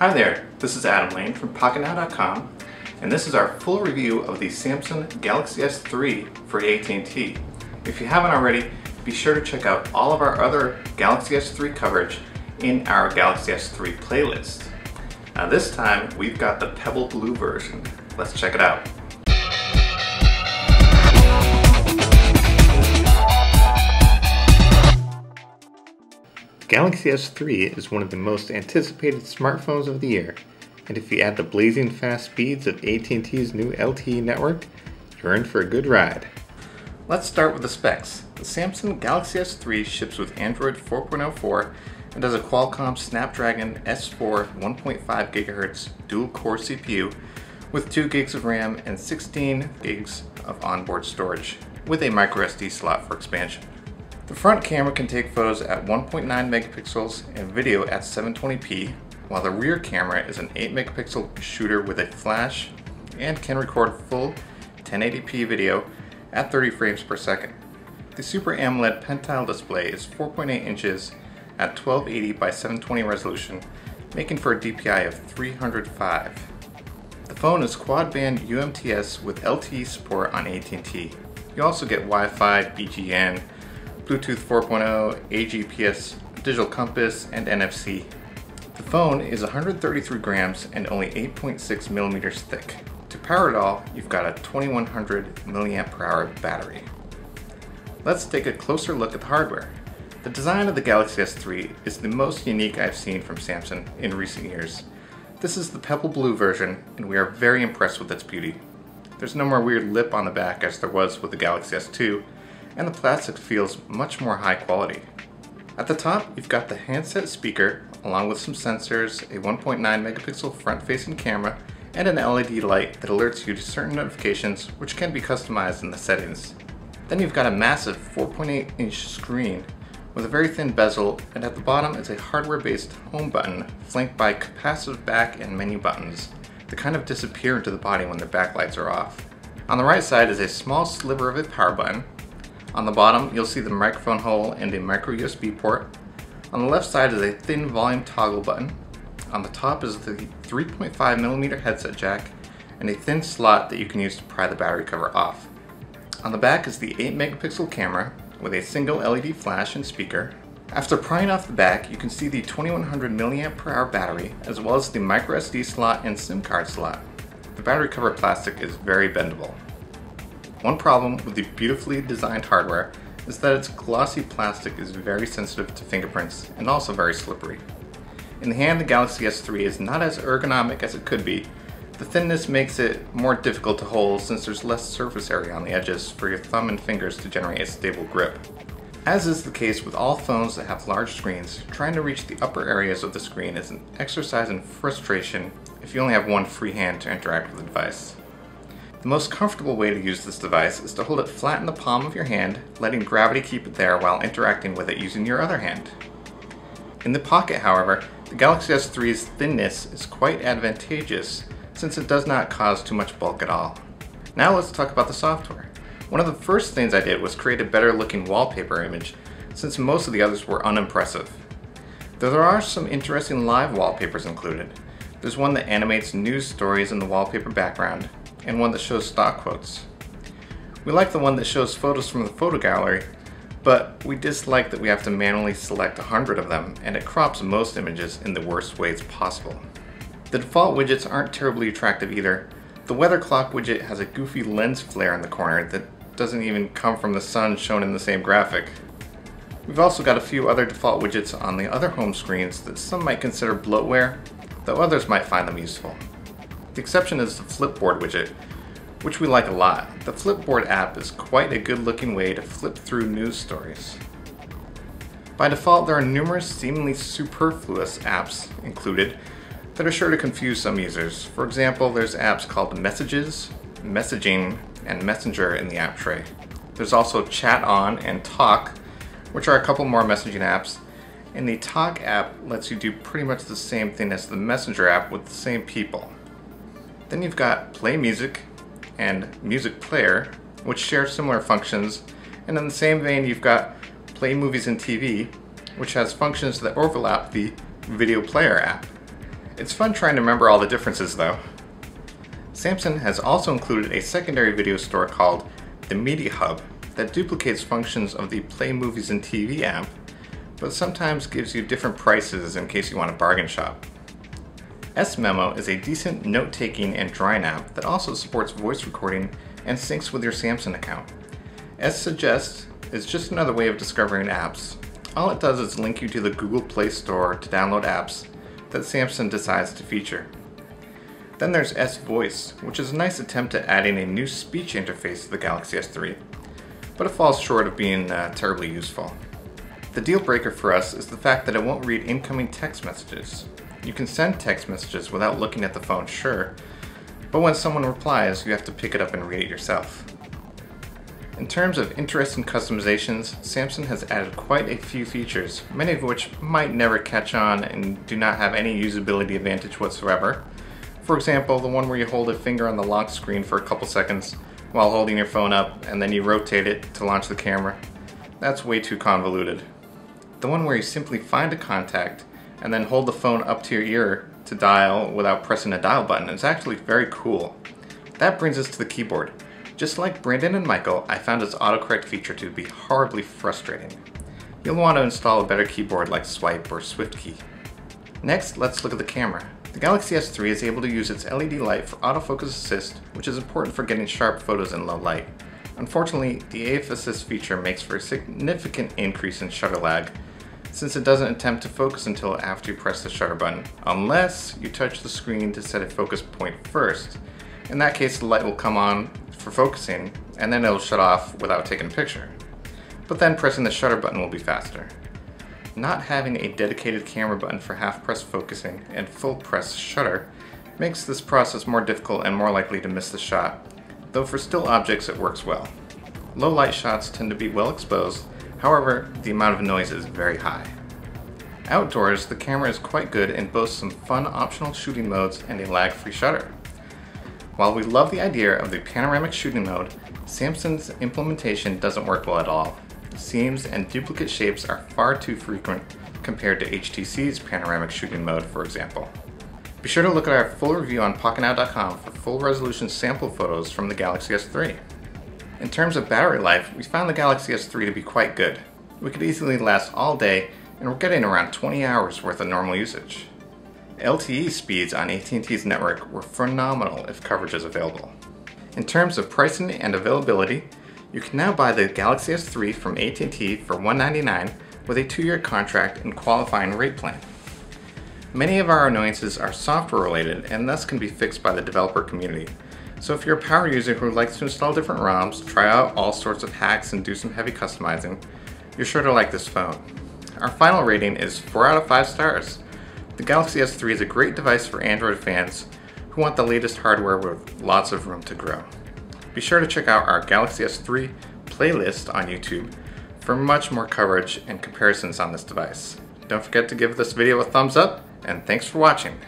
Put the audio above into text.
Hi there, this is Adam Lein from PocketNow.com and this is our full review of the Samsung Galaxy S3 for AT&T. If you haven't already, be sure to check out all of our other Galaxy S3 coverage in our Galaxy S3 playlist. Now this time we've got the Pebble Blue version. Let's check it out. Galaxy S3 is one of the most anticipated smartphones of the year, and if you add the blazing fast speeds of AT&T's new LTE network, you're in for a good ride. Let's start with the specs. The Samsung Galaxy S3 ships with Android 4.04 and has a Qualcomm Snapdragon S4 1.5 GHz dual-core CPU with 2 gigs of RAM and 16 gigs of onboard storage, with a microSD slot for expansion. The front camera can take photos at 1.9 megapixels and video at 720p, while the rear camera is an 8 megapixel shooter with a flash and can record full 1080p video at 30 frames per second. The Super AMOLED Pentile display is 4.8 inches at 1280 by 720 resolution, making for a DPI of 305. The phone is quad-band UMTS with LTE support on AT&T. You also get Wi-Fi, BGN, Bluetooth 4.0, AGPS, digital compass, and NFC. The phone is 133 grams and only 8.6 millimeters thick. To power it all, you've got a 2100 mAh battery. Let's take a closer look at the hardware. The design of the Galaxy S3 is the most unique I've seen from Samsung in recent years. This is the Pebble Blue version, and we are very impressed with its beauty. There's no more weird lip on the back as there was with the Galaxy S2, and the plastic feels much more high quality. At the top, you've got the handset speaker, along with some sensors, a 1.9 megapixel front-facing camera, and an LED light that alerts you to certain notifications which can be customized in the settings. Then you've got a massive 4.8 inch screen with a very thin bezel, and at the bottom is a hardware-based home button flanked by capacitive back and menu buttons that kind of disappear into the body when the backlights are off. On the right side is a small sliver of a power button, on the bottom, you'll see the microphone hole and a micro USB port. On the left side is a thin volume toggle button. On the top is the 3.5 millimeter headset jack and a thin slot that you can use to pry the battery cover off. On the back is the 8 megapixel camera with a single LED flash and speaker. After prying off the back, you can see the 2100 mAh battery as well as the micro SD slot and SIM card slot. The battery cover plastic is very bendable. One problem with the beautifully designed hardware is that its glossy plastic is very sensitive to fingerprints and also very slippery. In the hand, the Galaxy S3 is not as ergonomic as it could be. The thinness makes it more difficult to hold since there's less surface area on the edges for your thumb and fingers to generate a stable grip. As is the case with all phones that have large screens, trying to reach the upper areas of the screen is an exercise in frustration if you only have one free hand to interact with the device. The most comfortable way to use this device is to hold it flat in the palm of your hand, letting gravity keep it there while interacting with it using your other hand. In the pocket, however, the Galaxy S3's thinness is quite advantageous since it does not cause too much bulk at all. Now let's talk about the software. One of the first things I did was create a better looking wallpaper image since most of the others were unimpressive. Though there are some interesting live wallpapers included. There's one that animates news stories in the wallpaper background, and one that shows stock quotes. We like the one that shows photos from the photo gallery, but we dislike that we have to manually select 100 of them and it crops most images in the worst ways possible. The default widgets aren't terribly attractive either. The weather clock widget has a goofy lens flare in the corner that doesn't even come from the sun shown in the same graphic. We've also got a few other default widgets on the other home screens that some might consider bloatware, though others might find them useful. The exception is the Flipboard widget, which we like a lot. The Flipboard app is quite a good looking way to flip through news stories. By default, there are numerous seemingly superfluous apps included that are sure to confuse some users. For example, there's apps called Messages, Messaging, and Messenger in the app tray. There's also ChatON and Talk, which are a couple more messaging apps. And the Talk app lets you do pretty much the same thing as the Messenger app with the same people. Then you've got Play Music and Music Player, which share similar functions. And in the same vein, you've got Play Movies and TV, which has functions that overlap the Video Player app. It's fun trying to remember all the differences though. Samsung has also included a secondary video store called the Media Hub that duplicates functions of the Play Movies and TV app, but sometimes gives you different prices in case you want to bargain shop. S-Memo is a decent note-taking and drawing app that also supports voice recording and syncs with your Samsung account. S-Suggest is just another way of discovering apps. All it does is link you to the Google Play Store to download apps that Samsung decides to feature. Then there's S-Voice, which is a nice attempt at adding a new speech interface to the Galaxy S3, but it falls short of being uh, terribly useful. The deal breaker for us is the fact that it won't read incoming text messages. You can send text messages without looking at the phone, sure, but when someone replies, you have to pick it up and read it yourself. In terms of interesting customizations, Samsung has added quite a few features, many of which might never catch on and do not have any usability advantage whatsoever. For example, the one where you hold a finger on the lock screen for a couple seconds while holding your phone up and then you rotate it to launch the camera. That's way too convoluted. The one where you simply find a contact and then hold the phone up to your ear to dial without pressing a dial button It's actually very cool. That brings us to the keyboard. Just like Brandon and Michael, I found its autocorrect feature to be horribly frustrating. You'll want to install a better keyboard like Swype or SwiftKey. Next, let's look at the camera. The Galaxy S3 is able to use its LED light for autofocus assist, which is important for getting sharp photos in low light. Unfortunately, the AF assist feature makes for a significant increase in shutter lag, since it doesn't attempt to focus until after you press the shutter button, unless you touch the screen to set a focus point first. In that case, the light will come on for focusing, and then it'll shut off without taking a picture. But then pressing the shutter button will be faster. Not having a dedicated camera button for half press focusing and full press shutter makes this process more difficult and more likely to miss the shot, though for still objects it works well. Low light shots tend to be well exposed, however the amount of noise is very high. Outdoors, the camera is quite good and boasts some fun optional shooting modes and a lag-free shutter. While we love the idea of the panoramic shooting mode, Samsung's implementation doesn't work well at all. Seams and duplicate shapes are far too frequent compared to HTC's panoramic shooting mode, for example. Be sure to look at our full review on PocketNow.com for full resolution sample photos from the Galaxy S3. In terms of battery life, we found the Galaxy S3 to be quite good. We could easily last all day and we're getting around 20 hours worth of normal usage. LTE speeds on AT&T's network were phenomenal if coverage is available. In terms of pricing and availability, you can now buy the Galaxy S3 from AT&T for 199 with a two-year contract and qualifying rate plan. Many of our annoyances are software related and thus can be fixed by the developer community. So if you're a power user who likes to install different ROMs, try out all sorts of hacks and do some heavy customizing, you're sure to like this phone. Our final rating is 4 out of 5 stars. The Galaxy S3 is a great device for Android fans who want the latest hardware with lots of room to grow. Be sure to check out our Galaxy S3 playlist on YouTube for much more coverage and comparisons on this device. Don't forget to give this video a thumbs up, and thanks for watching.